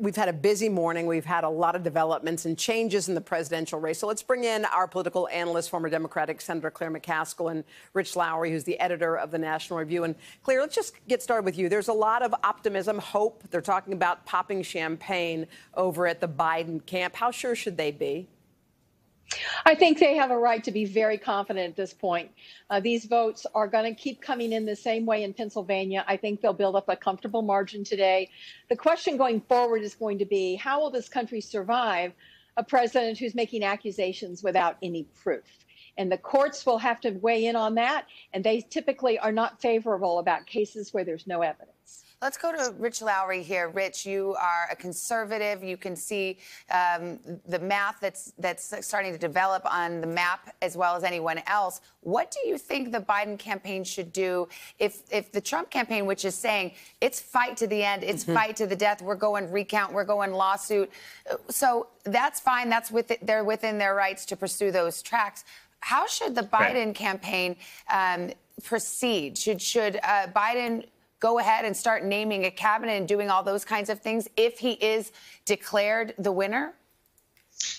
we've had a busy morning. We've had a lot of developments and changes in the presidential race. So let's bring in our political analyst, former Democratic Senator Claire McCaskill, and Rich Lowry, who's the editor of the National Review. And Claire, let's just get started with you. There's a lot of optimism, hope. They're talking about popping champagne over at the Biden camp. How sure should they be? I think they have a right to be very confident at this point. Uh, these votes are going to keep coming in the same way in Pennsylvania. I think they'll build up a comfortable margin today. The question going forward is going to be how will this country survive a president who's making accusations without any proof? And the courts will have to weigh in on that. And they typically are not favorable about cases where there's no evidence. Let's go to Rich Lowry here. Rich, you are a conservative. You can see um, the math that's that's starting to develop on the map as well as anyone else. What do you think the Biden campaign should do if if the Trump campaign, which is saying it's fight to the end, it's mm -hmm. fight to the death, we're going recount, we're going lawsuit, so that's fine. That's with they're within their rights to pursue those tracks. How should the Biden right. campaign um, proceed? Should should uh, Biden go ahead and start naming a cabinet and doing all those kinds of things if he is declared the winner?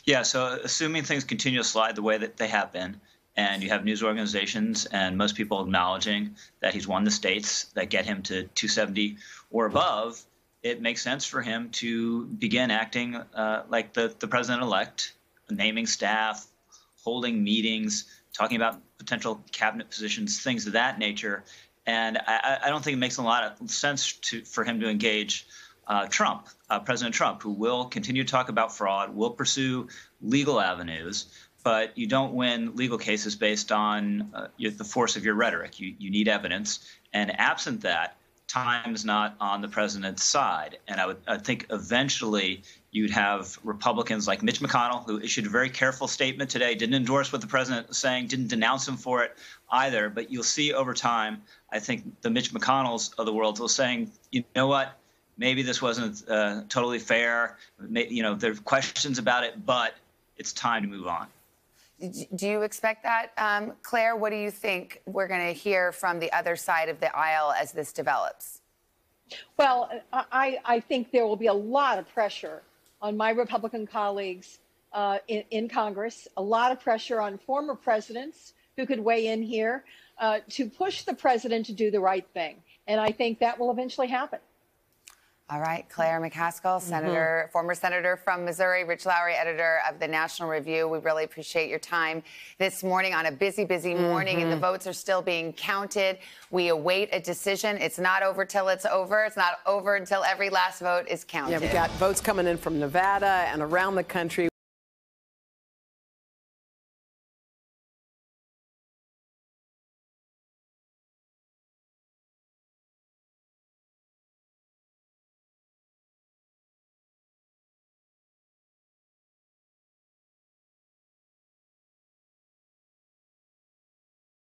Yeah, so assuming things continue to slide the way that they have been, and you have news organizations and most people acknowledging that he's won the states that get him to 270 or above, it makes sense for him to begin acting uh, like the, the president elect, naming staff, holding meetings, talking about potential cabinet positions, things of that nature. And I, I, don't think it makes a lot of sense to, for him to engage uh, Trump, uh, President Trump, who will continue to talk about fraud, will pursue legal avenues, but you don't win legal cases based on uh, the force of your rhetoric. You, you need evidence. And absent that, time is not on the president's side. And I would I think eventually you'd have Republicans like Mitch McConnell, who issued a very careful statement today, didn't endorse what the president was saying, didn't denounce him for it either. But you'll see over time, I think the Mitch McConnells of the world will saying, you know what, maybe this wasn't uh, totally fair. You know, there are questions about it, but it's time to move on. Do you expect that, um, Claire? What do you think we're going to hear from the other side of the aisle as this develops? Well, I, I think there will be a lot of pressure on my Republican colleagues uh, in, in, Congress, a lot of pressure on former presidents who could weigh in here uh, to push the president to do the right thing. And I think that will eventually happen. All right, Claire McCaskill, mm-hmm. Senator, mm-hmm. former senator from Missouri, Rich Lowry, editor of the National Review. We really appreciate your time this morning on a busy, busy morning, mm-hmm. and the mm-hmm. votes are still being counted. We await a decision. It's not over till it's over. It's not over until every last vote is counted. Yeah, we got votes coming in from Nevada and around the country.